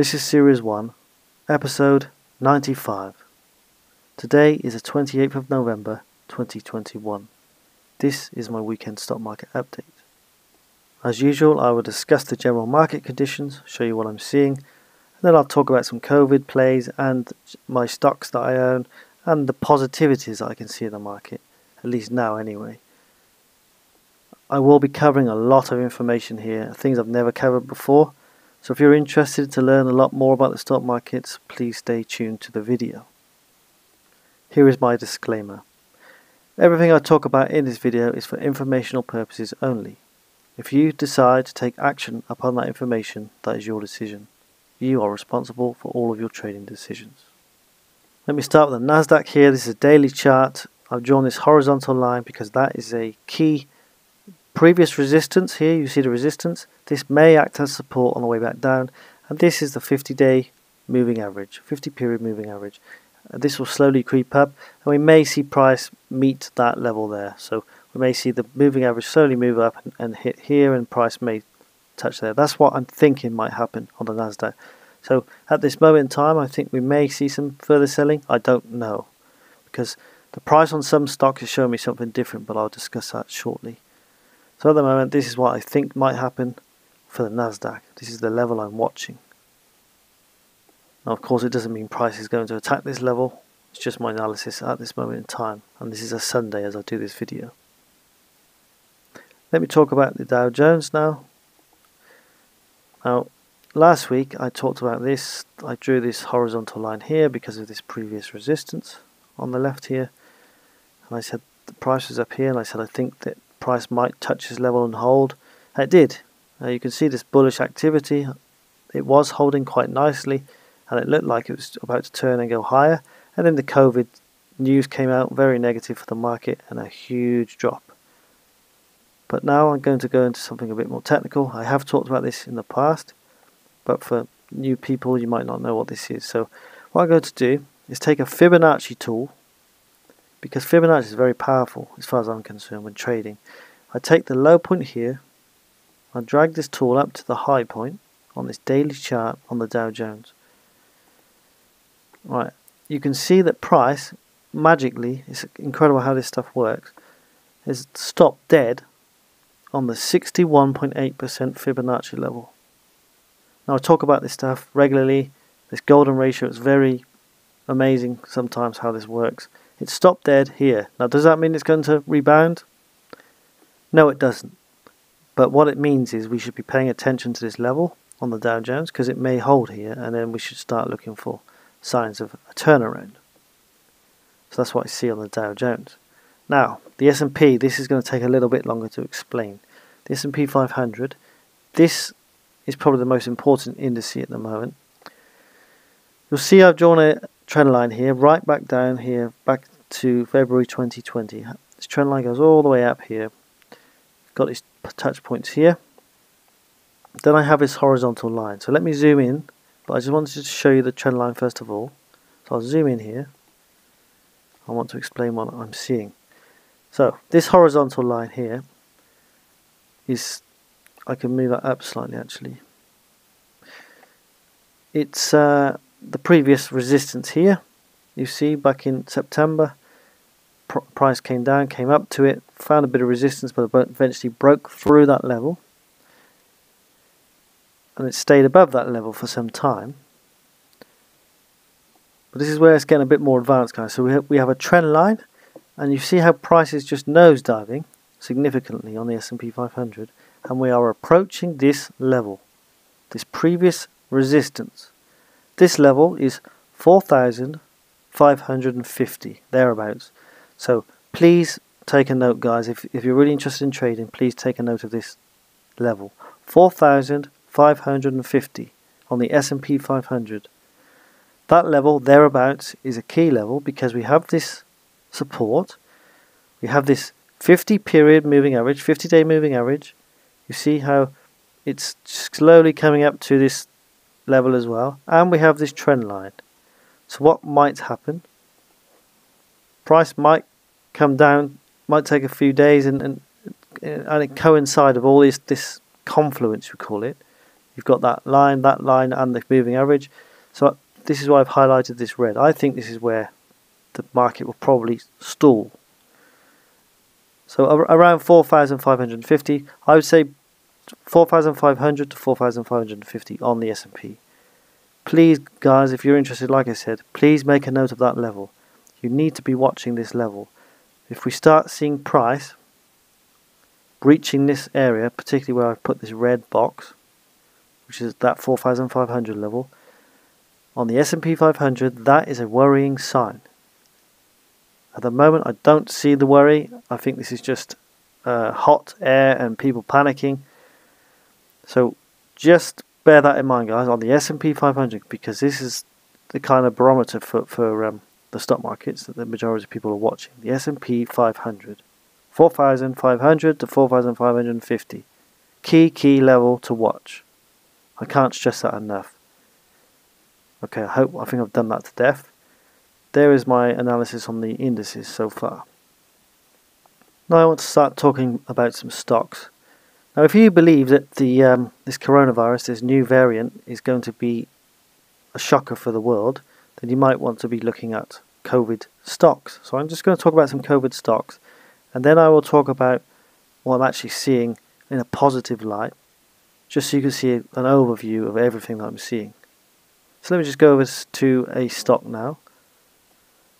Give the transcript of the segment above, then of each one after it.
This is Series 1, Episode 95. Today is the 28th of November 2021. This is my weekend stock market update. As usual, I will discuss the general market conditions, show you what I'm seeing, and then I'll talk about some COVID plays and my stocks that I own and the positivities that I can see in the market, at least now anyway. I will be covering a lot of information here, things I've never covered before. So if you're interested to learn a lot more about the stock markets, please stay tuned to the video. Here is my disclaimer. Everything I talk about in this video is for informational purposes only. If you decide to take action upon that information, that is your decision. You are responsible for all of your trading decisions. Let me start with the Nasdaq here. This is a daily chart. I've drawn this horizontal line because that is a key previous resistance here you see the resistance. This may act as support on the way back down. And this is the 50 day moving average 50 period moving average. Uh, this will slowly creep up and we may see price meet that level there. So we may see the moving average slowly move up and, and hit here and price may touch there. That's what I'm thinking might happen on the Nasdaq. So at this moment in time I think we may see some further selling. I don't know because the price on some stocks is showing me something different but I'll discuss that shortly so at the moment, this is what I think might happen for the Nasdaq. This is the level I'm watching. Now, of course, it doesn't mean price is going to attack this level. It's just my analysis at this moment in time, and this is a Sunday as I do this video. Let me talk about the Dow Jones now. Now, last week I talked about this. I drew this horizontal line here because of this previous resistance on the left here. And I said the price was up here, and I said I think that price might touch this level and hold. It did. Uh, you can see this bullish activity. It was holding quite nicely and it looked like it was about to turn and go higher. And then the COVID news came out, very negative for the market and a huge drop. But now I'm going to go into something a bit more technical. I have talked about this in the past, but for new people you might not know what this is. So what I'm going to do is take a Fibonacci tool because Fibonacci is very powerful as far as I'm concerned when trading. I take the low point here, I drag this tool up to the high point on this daily chart on the Dow Jones. Right, you can see that price magically, it's incredible how this stuff works, is stopped dead on the 61.8% Fibonacci level. Now I talk about this stuff regularly, this golden ratio is very amazing sometimes how this works. It stopped dead here. Now, does that mean it's going to rebound? No, it doesn't. But what it means is we should be paying attention to this level on the Dow Jones because it may hold here and then we should start looking for signs of a turnaround. So that's what I see on the Dow Jones. Now, the S&P, this is going to take a little bit longer to explain. The S&P 500, this is probably the most important indice at the moment. You'll see I've drawn a trend line here, right back down here, back to February 2020. This trend line goes all the way up here. Got these touch points here. Then I have this horizontal line. So let me zoom in, but I just wanted to show you the trend line first of all. So I'll zoom in here. I want to explain what I'm seeing. So this horizontal line here is, I can move that up slightly actually. It's uh, the previous resistance here you see back in September pr price came down came up to it found a bit of resistance but eventually broke through that level. And it stayed above that level for some time. But this is where it's getting a bit more advanced guys. So we have, we have a trend line and you see how price is just nosediving significantly on the S&P 500 and we are approaching this level this previous resistance this level is 4,550, thereabouts. So please take a note, guys. If, if you're really interested in trading, please take a note of this level. 4,550 on the S&P 500. That level, thereabouts, is a key level because we have this support. We have this 50 period moving average, 50 day moving average. You see how it's slowly coming up to this level as well and we have this trend line so what might happen price might come down might take a few days and and, and it coincide of all this this confluence we call it you've got that line, that line, and the moving average. So this is why I've highlighted this red. I think this is where the market will probably stall. So around 4,550, I would say 4,500 to 4,550 on the S&P. Please, guys, if you're interested, like I said, please make a note of that level. You need to be watching this level. If we start seeing price breaching this area, particularly where I've put this red box, which is that 4,500 level, on the S&P 500, that is a worrying sign. At the moment, I don't see the worry. I think this is just uh, hot air and people panicking. So just bear that in mind, guys, on the S&P 500, because this is the kind of barometer for, for um, the stock markets that the majority of people are watching. The S&P 500, 4,500 to 4,550. Key, key level to watch. I can't stress that enough. Okay, I hope I think I've done that to death. There is my analysis on the indices so far. Now I want to start talking about some stocks. Now, if you believe that the um, this coronavirus, this new variant, is going to be a shocker for the world, then you might want to be looking at COVID stocks. So I'm just going to talk about some COVID stocks, and then I will talk about what I'm actually seeing in a positive light, just so you can see an overview of everything that I'm seeing. So let me just go over to a stock now.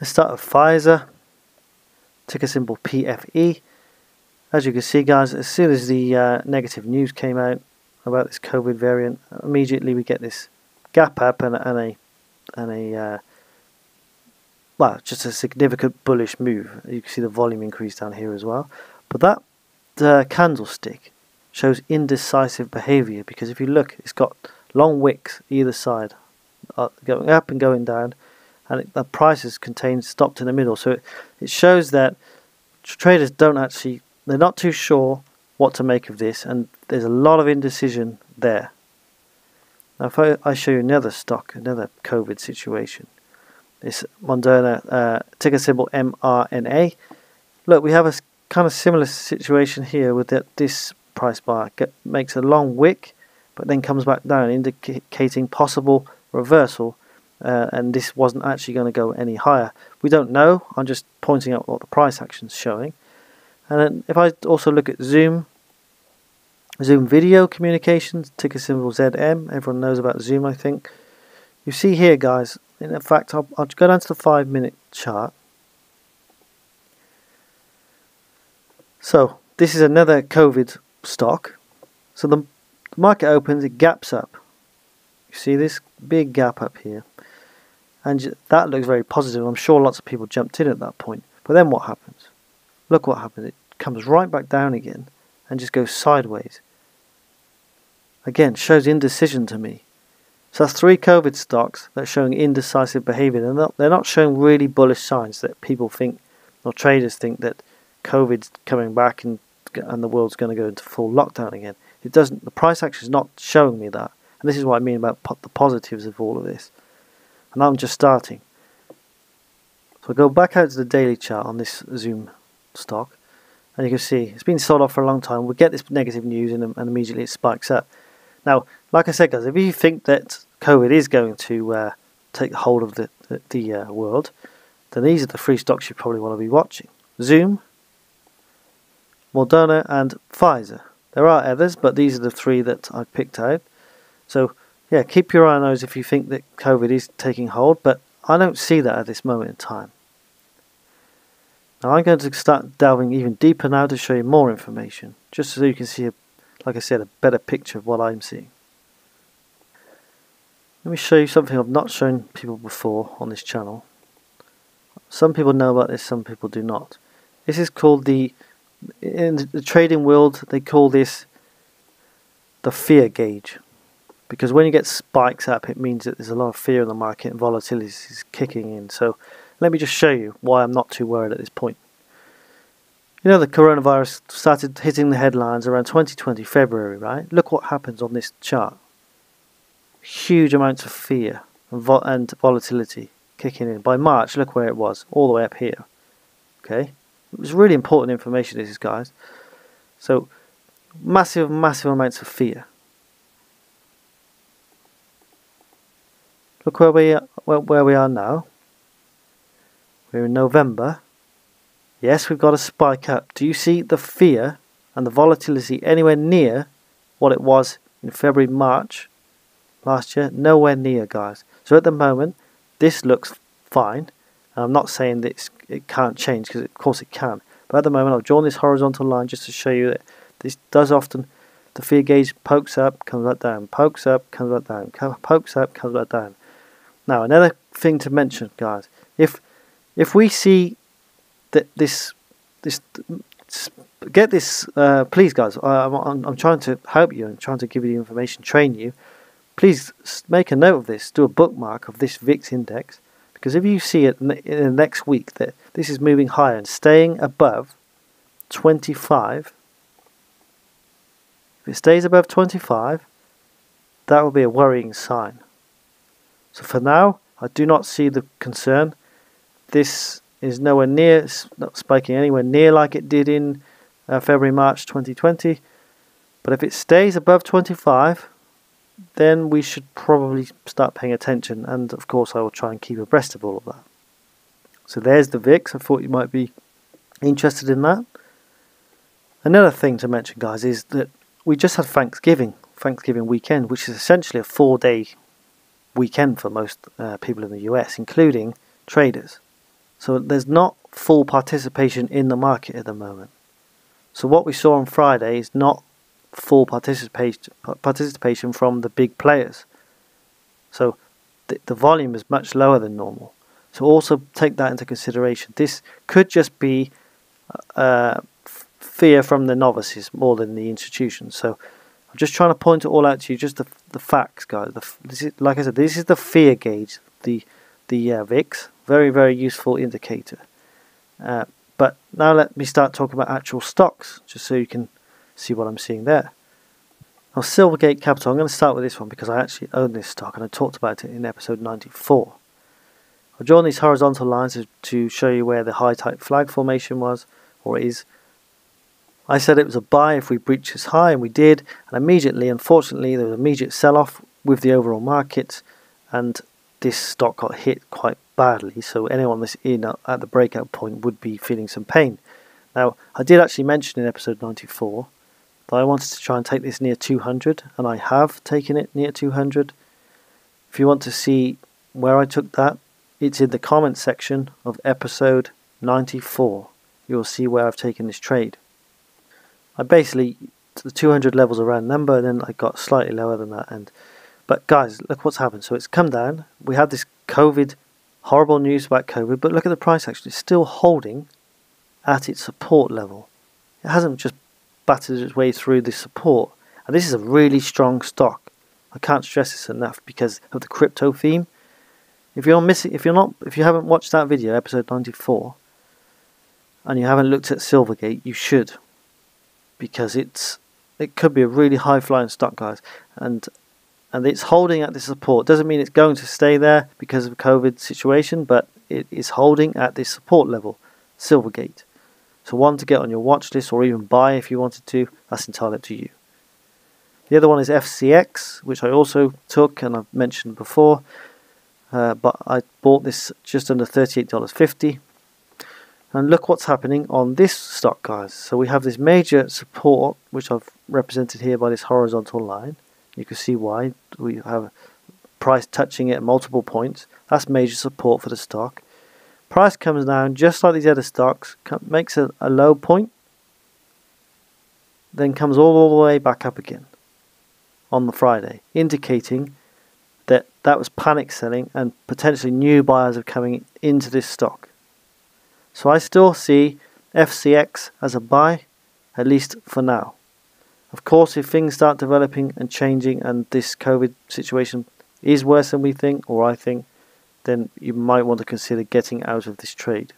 Let's start with Pfizer, ticker symbol PFE. As you can see guys, as soon as the uh, negative news came out about this COVID variant, immediately we get this gap up and, and a and a uh, well, just a significant bullish move. You can see the volume increase down here as well. But that uh, candlestick shows indecisive behavior because if you look, it's got long wicks either side, uh, going up and going down, and it, the price is contained stopped in the middle. So it, it shows that traders don't actually they're not too sure what to make of this, and there's a lot of indecision there. Now, if I, I show you another stock, another COVID situation, this Moderna uh, ticker symbol MRNA. Look, we have a kind of similar situation here with that this price bar get, makes a long wick, but then comes back down, indicating possible reversal. Uh, and this wasn't actually going to go any higher. We don't know. I'm just pointing out what the price action is showing. And then if I also look at Zoom, Zoom Video Communications, ticker symbol ZM, everyone knows about Zoom, I think. You see here, guys, in fact, I'll, I'll go down to the five minute chart. So, this is another COVID stock. So, the, market opens, it gaps up. You see this big gap up here. And that looks very positive. I'm sure lots of people jumped in at that point. But then what happens? Look what happens. It comes right back down again and just goes sideways. Again, shows indecision to me. So that's three COVID stocks that are showing indecisive behavior. They're not, they're not showing really bullish signs that people think, or traders think that COVID's coming back and and the world's going to go into full lockdown again. It doesn't. The price action is not showing me that, and this is what I mean about the positives of all of this. And I'm just starting. So I go back out to the daily chart on this Zoom stock, and you can see it's been sold off for a long time. We get this negative news and, and immediately it spikes up. Now, like I said, guys, if you think that COVID is going to uh, take hold of the the, the uh, world, then these are the three stocks you probably want to be watching: Zoom, Moderna, and Pfizer. There are others, but these are the three that I've picked out. So, yeah, keep your eye on those if you think that COVID is taking hold, but I don't see that at this moment in time. Now, I'm going to start delving even deeper now to show you more information, just so you can see a like I said, a better picture of what I'm seeing. Let me show you something I've not shown people before on this channel. Some people know about this, some people do not. This is called the, in the trading world, they call this the fear gauge. Because when you get spikes up, it means that there's a lot of fear in the market and volatility is kicking in. So let me just show you why I'm not too worried at this point. You know, the coronavirus started hitting the headlines around 2020 February, right? Look what happens on this chart. Huge amounts of fear and, and volatility kicking in. By March, look where it was, all the way up here. Okay? It was really important information, this is, guys. So, massive, massive amounts of fear. look where we are, where we are now. We're in November. Yes, we've got a spike up. Do you see the fear and the volatility anywhere near what it was in February, March last year? Nowhere near, guys. So at the moment, this looks fine. And I'm not saying that it can't change because of course it can. But at the moment, I've drawn this horizontal line just to show you that this does often, the fear gauge pokes up, comes back down, pokes up, comes back down, pokes up, comes back down. Now, another thing to mention, guys, if if we see that this this get this, uh, please, guys, I, I'm, I'm trying to help you and trying to give you the information, train you. Please make a note of this, do a bookmark of this VIX index, because if you see it in the next week that this is moving higher and staying above 25, if it stays above 25, that will be a worrying sign. So for now, I do not see the concern. This is nowhere near, not spiking anywhere near like it did in uh, February, March 2020. But if it stays above 25, then we should probably start paying attention. And of course, I will try and keep abreast of all of that. So there's the VIX. I thought you might be interested in that. Another thing to mention, guys, is that we just had Thanksgiving, Thanksgiving weekend, which is essentially a four day weekend for most uh, people in the US, including traders. So there's not full participation in the market at the moment. So what we saw on Friday is not full participation participation from the big players. So the, the volume is much lower than normal. So also take that into consideration. This could just be uh, fear from the novices more than the institutions. So I'm just trying to point it all out to you, just the, the facts, guys. The, this is, like I said, this is the fear gauge, the the uh, VIX. Very, very useful indicator. Uh, but now let me start talking about actual stocks, just so you can see what I'm seeing there. Now, Silvergate Capital, I'm going to start with this one because I actually own this stock and I talked about it in episode 94. I've drawn these horizontal lines to show you where the high tight flag formation was, or is, I said it was a buy if we breached this high, and we did. And immediately, unfortunately, there was an immediate sell off with the overall market, and this stock got hit quite badly. So anyone that's in at the breakout point would be feeling some pain. Now, I did actually mention in episode 94 that I wanted to try and take this near 200, and I have taken it near 200. If you want to see where I took that, it's in the comment section of episode 94. You'll see where I've taken this trade. I basically the 200 levels around number, and then I got slightly lower than that. And but guys, look what's happened. So it's come down. We had this COVID, horrible news about COVID, but look at the price actually. It's still holding at its support level. It hasn't just battered its way through the support. And this is a really strong stock. I can't stress this enough because of the crypto theme. If you're missing, if you're not, if you haven't watched that video, episode 94, and you haven't looked at Silvergate, you should because it's it could be a really high flying stock, guys, and and it's holding at the support. Doesn't mean it's going to stay there because of COVID situation, but it is holding at this support level, Silvergate. So one to get on your watch list or even buy if you wanted to. That's entirely up to you. The other one is FCX, which I also took and I've mentioned before, uh, but I bought this just under $38.50 and look what's happening on this stock, guys. So we have this major support, which I've represented here by this horizontal line. You can see why. We have price touching it at multiple points. That's major support for the stock. Price comes down just like these other stocks, makes a, a low point, then comes all, the way back up again on the Friday, indicating that that was panic selling and potentially new buyers are coming into this stock. So I still see FCX as a buy, at least for now. Of course, if things start developing and changing and this COVID situation is worse than we think, or I think, then you might want to consider getting out of this trade.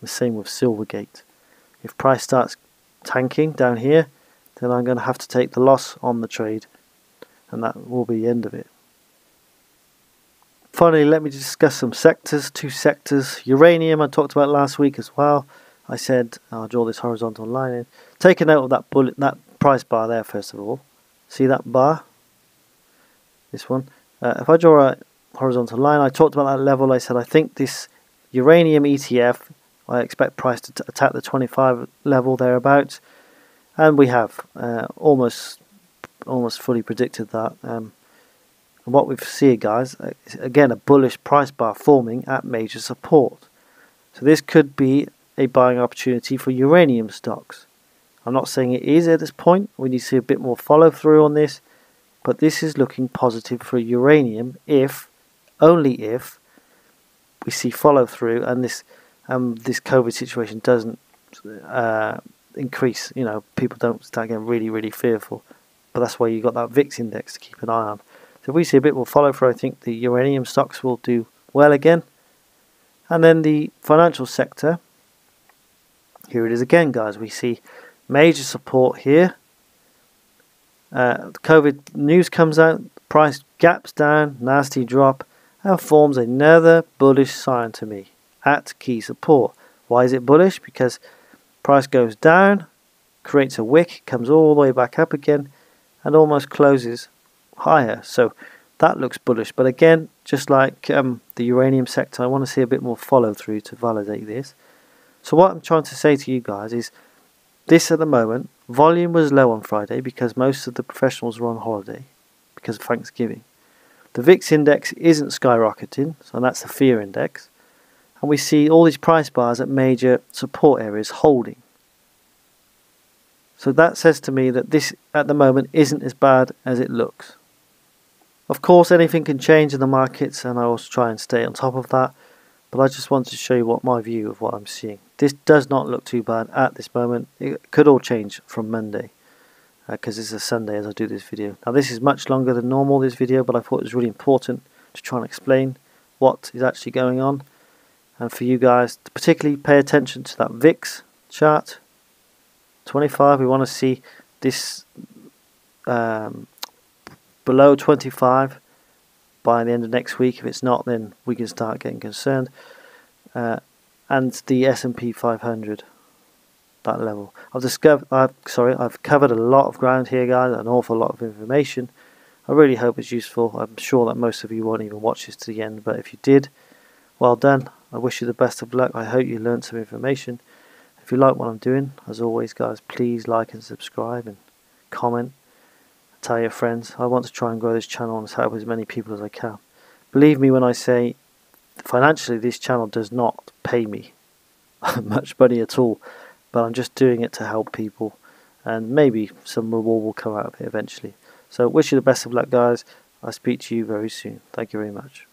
The same with Silvergate. If price starts tanking down here, then I'm going to have to take the loss on the trade, and that will be the end of it. Finally, let me discuss some sectors, two sectors. Uranium I talked about last week as well. I said I'll draw this horizontal line in. Take a note of that bullet, that price bar there first of all. See that bar? This one. Uh, if I draw a, horizontal line. I talked about that level. I said I think this uranium ETF, I expect price to attack the 25 level thereabouts, and we have uh, almost almost fully predicted that. Um, and what we've seen, guys, is again a bullish price bar forming at major support. So this could be a buying opportunity for uranium stocks. I'm not saying it is at this point. We need to see a bit more follow through on this, but this is looking positive for uranium if, only if, we see follow through and this um, this COVID situation doesn't uh, increase. You know, people don't start getting really, really fearful. But that's why you got that VIX index to keep an eye on. So if we see a bit more follow through, I think the uranium stocks will do well again. And then the financial sector. Here it is again, guys. We see major support here. Uh, COVID news comes out, price gaps down, nasty drop, and forms another bullish sign to me at key support. Why is it bullish? Because price goes down, creates a wick, comes all the way back up again, and almost closes higher. So that looks bullish. But again, just like um, the uranium sector, I want to see a bit more follow through to validate this. So what I'm trying to say to you guys is this at the moment, volume was low on Friday because most of the professionals were on holiday because of Thanksgiving. The VIX index isn't skyrocketing, so that's the fear index. And we see all these price bars at major support areas holding. So that says to me that this at the moment isn't as bad as it looks. Of course, anything can change in the markets, and I also try and stay on top of that. But I just want to show you what my view of what I'm seeing. This does not look too bad at this moment. It could all change from Monday because uh, it's a Sunday as I do this video. Now this is much longer than normal this video but I thought it was really important to try and explain what is actually going on and for you guys to particularly pay attention to that VIX chart 25 we want to see this um, below 25 by the end of next week if it's not then we can start getting concerned uh, and the S&P 500 that level. I've discovered, I've, sorry, I've covered a lot of ground here, guys, an awful lot of information. I really hope it's useful. I'm sure that most of you won't even watch this to the end, but if you did, well done. I wish you the best of luck. I hope you learned some information. If you like what I'm doing, as always, guys, please like and subscribe and comment. Tell your friends. I want to try and grow this channel and help as many people as I can. Believe me when I say financially this channel does not pay me much money at all but I'm just doing it to help people and maybe some reward will come out of it eventually. So wish you the best of luck guys. I'll speak to you very soon. Thank you very much.